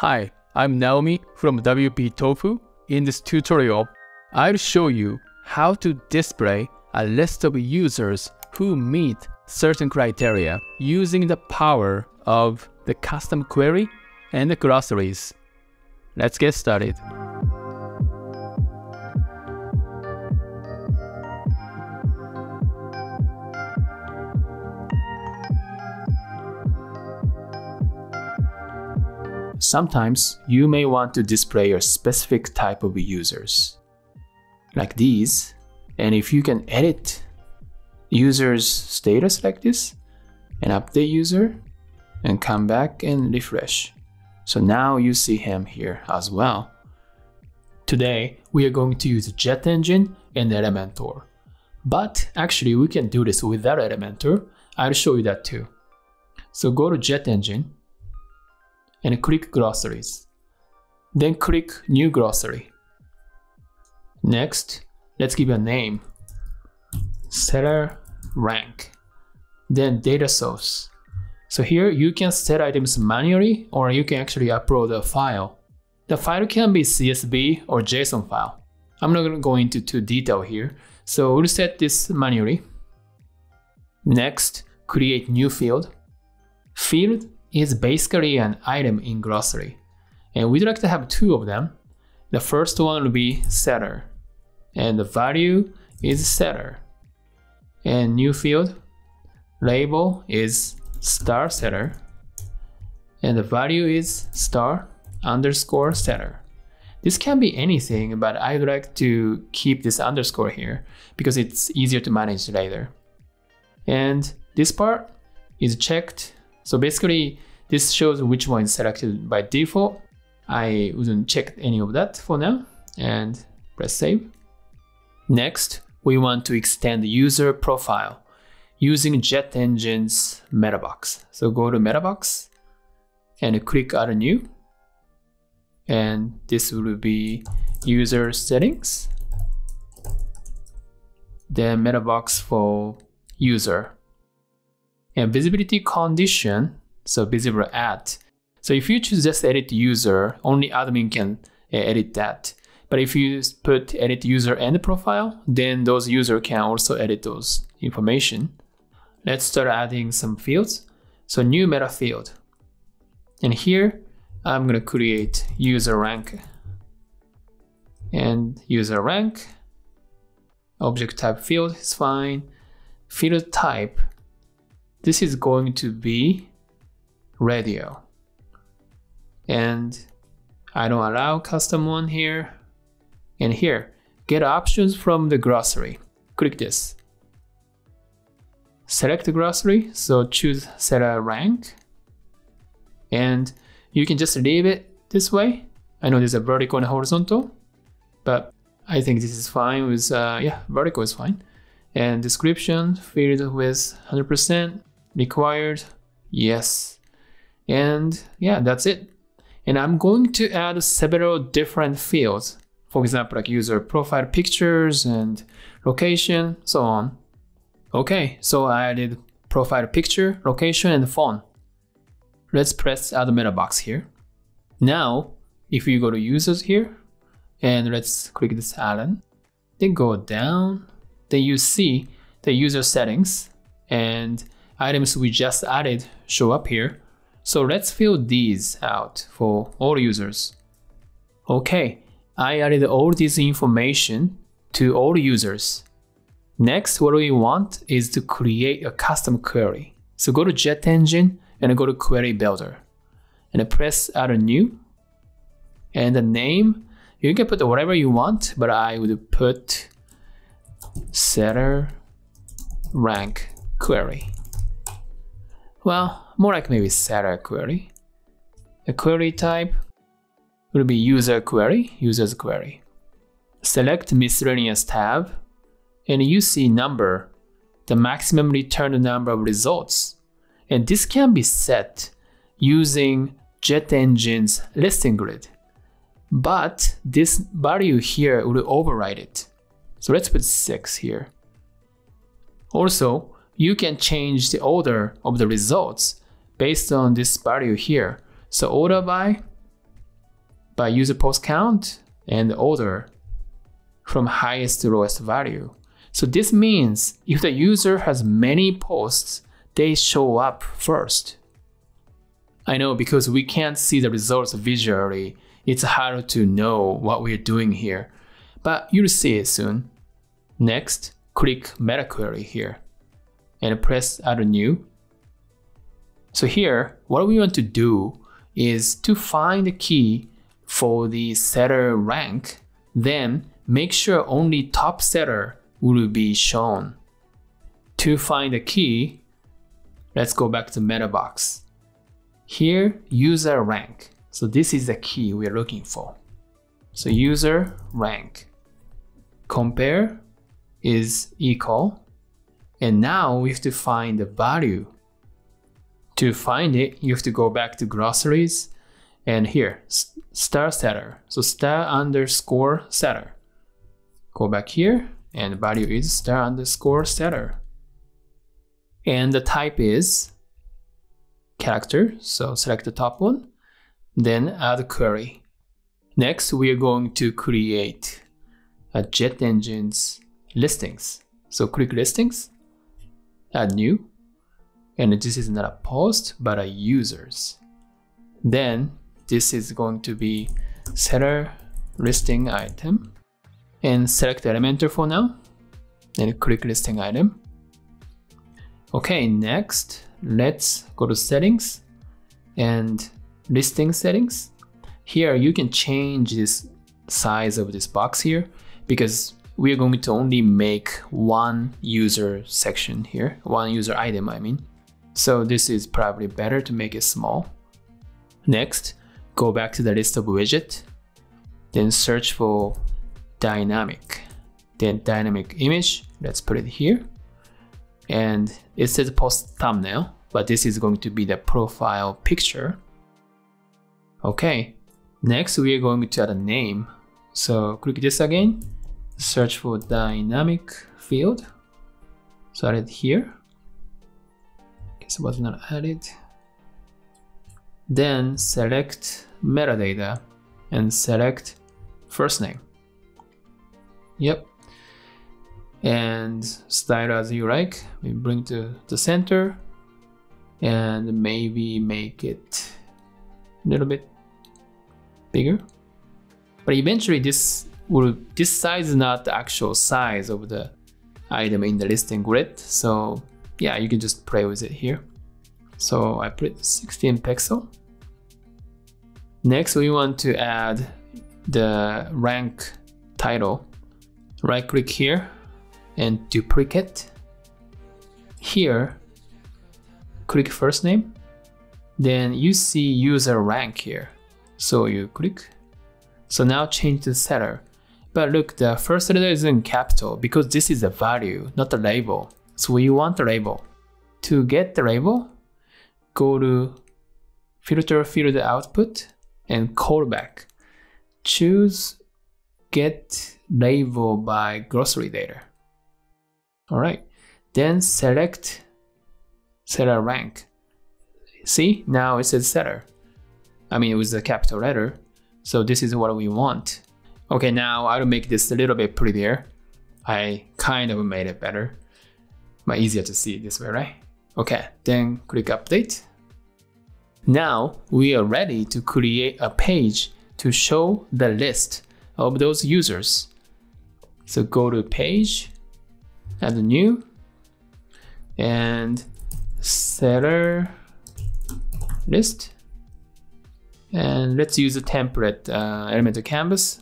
Hi, I'm Naomi from WP Tofu. In this tutorial, I'll show you how to display a list of users who meet certain criteria using the power of the custom query and the glossaries. Let's get started. Sometimes you may want to display a specific type of users, like these. And if you can edit user's status like this, and update user, and come back and refresh. So now you see him here as well. Today, we are going to use Jet Engine and Elementor. But actually, we can do this without Elementor. I'll show you that too. So go to Jet Engine and click glossaries. Then click new glossary. Next, let's give a name. Seller rank. Then data source. So here you can set items manually or you can actually upload a file. The file can be CSV or JSON file. I'm not going to go into too detail here. So we'll set this manually. Next, create new field. Field is basically an item in glossary. And we'd like to have two of them. The first one will be seller. And the value is seller. And new field, label is star seller. And the value is star underscore seller. This can be anything, but I'd like to keep this underscore here because it's easier to manage later. And this part is checked so basically, this shows which one is selected by default. I wouldn't check any of that for now and press save. Next, we want to extend the user profile using Jet Engine's Metabox. So go to Metabox and click Add New. And this will be user settings. Then Metabox for user and visibility condition, so visible at. So if you choose just edit user, only admin can edit that. But if you put edit user and profile, then those user can also edit those information. Let's start adding some fields. So new meta field. And here, I'm gonna create user rank. And user rank, object type field is fine. Field type, this is going to be radio. And I don't allow custom one here. And here, get options from the glossary. Click this. Select the glossary, so choose seller rank. And you can just leave it this way. I know there's a vertical and horizontal, but I think this is fine with, uh, yeah, vertical is fine. And description, filled with 100% required yes. And yeah that's it. And i'm going to add several different fields. For example like user profile pictures and location so on. Okay so i added profile picture location and phone let's press add meta box here. Now if you go to users here and let's click this add then go down then you see the user settings and items we just added show up here. So let's fill these out for all users. Okay, I added all this information to all users. Next, what we want is to create a custom query. So go to Jet Engine and go to Query Builder and press Add a New. And the name, you can put whatever you want, but I would put seller rank query. Well, more like maybe seller query. The query type will be user query, user's query. Select miscellaneous tab and you see number, the maximum returned number of results. And this can be set using Jet Engine's listing grid. But this value here will override it. So let's put 6 here. Also, you can change the order of the results based on this value here. So order by by user post count and order from highest to lowest value. So this means if the user has many posts, they show up first. I know because we can't see the results visually, it's hard to know what we're doing here, but you'll see it soon. Next, click Meta Query here and press Add New. So here, what we want to do is to find the key for the seller rank, then make sure only top seller will be shown. To find the key, let's go back to meta box. Here, user rank. So this is the key we're looking for. So user rank. Compare is equal. And now we have to find the value. To find it, you have to go back to glossaries and here, star seller. So star underscore seller. Go back here and value is star underscore seller. And the type is character, so select the top one, then add query. Next, we are going to create a jet engines listings. So click listings, add new, and this is not a post, but a users. Then this is going to be seller listing item and select Elementor for now and click listing item. Okay, next, let's go to settings and listing settings. Here you can change this size of this box here because we are going to only make one user section here, one user item I mean. So this is probably better to make it small. Next, go back to the list of widget, then search for dynamic. Then dynamic image, let's put it here. And it says post thumbnail, but this is going to be the profile picture. Okay, next we are going to add a name. So click this again, search for dynamic field. So add it here. Guess it was not added. Then select metadata and select first name. Yep. And style as you like. We bring to the center and maybe make it a little bit bigger. But eventually this will this size is not the actual size of the item in the listing grid. So yeah, you can just play with it here. So I put 16 pixel. Next, we want to add the rank title right click here and duplicate. Here, click first name. Then you see user rank here. So you click. So now change the seller. But look, the first letter is in capital because this is a value, not a label. So we want the label. To get the label, go to filter field output and callback. Choose get label by glossary data. Alright, then select seller rank. See, now it says seller. I mean, it was a capital letter, so this is what we want. Okay, now I'll make this a little bit prettier. I kind of made it better. But easier to see this way, right? Okay, then click update. Now we are ready to create a page to show the list of those users. So go to page, add new, and seller list. And let's use a template uh, Elementor canvas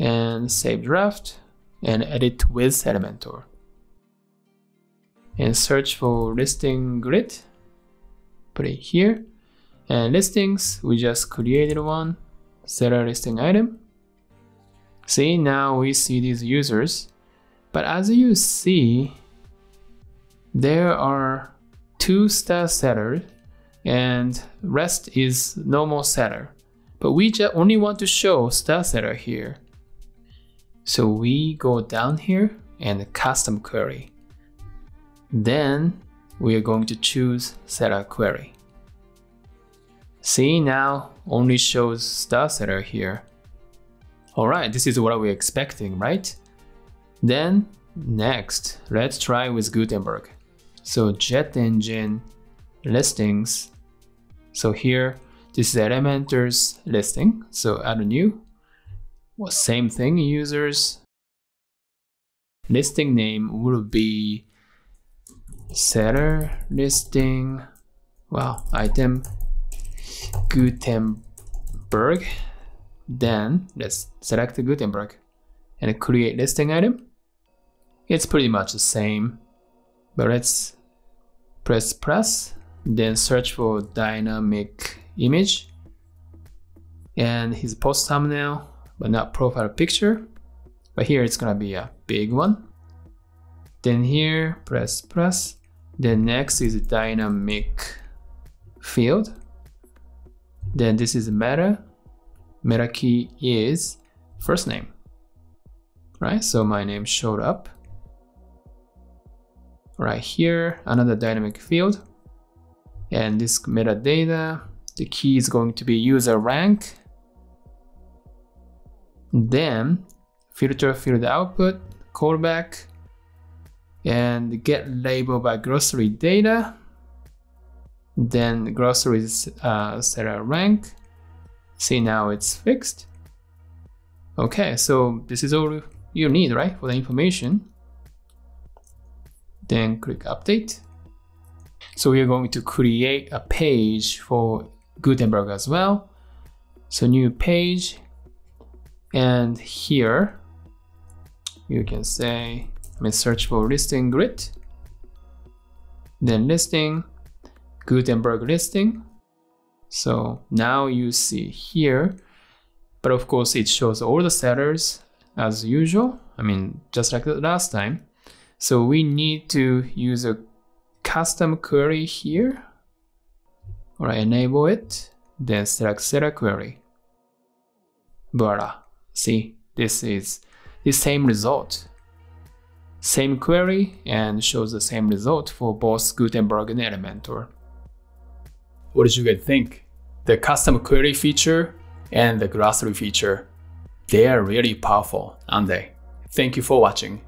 and save draft and edit with Elementor. And search for listing grid, put it here. And listings, we just created one, seller listing item. See, now we see these users. But as you see, there are two star sellers and rest is normal seller. But we just only want to show star seller here. So we go down here and custom query. Then we are going to choose seller query. See now only shows star seller here. Alright, this is what we're expecting, right? Then, next, let's try with Gutenberg. So jet engine listings. So here, this is Elementor's listing. So add a new. Well, same thing, users. Listing name will be seller listing. Well, item Gutenberg. Then let's select the Gutenberg and create listing item. It's pretty much the same, but let's press plus, then search for dynamic image and his post thumbnail, but not profile picture. But here it's gonna be a big one. Then here, press plus. Then next is dynamic field. Then this is meta. Meta key is first name. Right, so my name showed up. Right here, another dynamic field. And this metadata, the key is going to be user rank. Then filter field output, callback, and get label by glossary data. Then glossaries uh, seller rank. See now it's fixed. Okay, so this is all you need, right, for the information. Then click update. So we are going to create a page for Gutenberg as well. So new page, and here you can say, let me search for listing grid, then listing, Gutenberg listing. So now you see here, but of course it shows all the sellers as usual. I mean, just like the last time. So we need to use a custom query here. Right, enable it, then select seller query. Voila. See, this is the same result. Same query and shows the same result for both Gutenberg and Elementor. What did you guys think? The custom query feature and the glossary feature, they are really powerful, aren't they? Thank you for watching.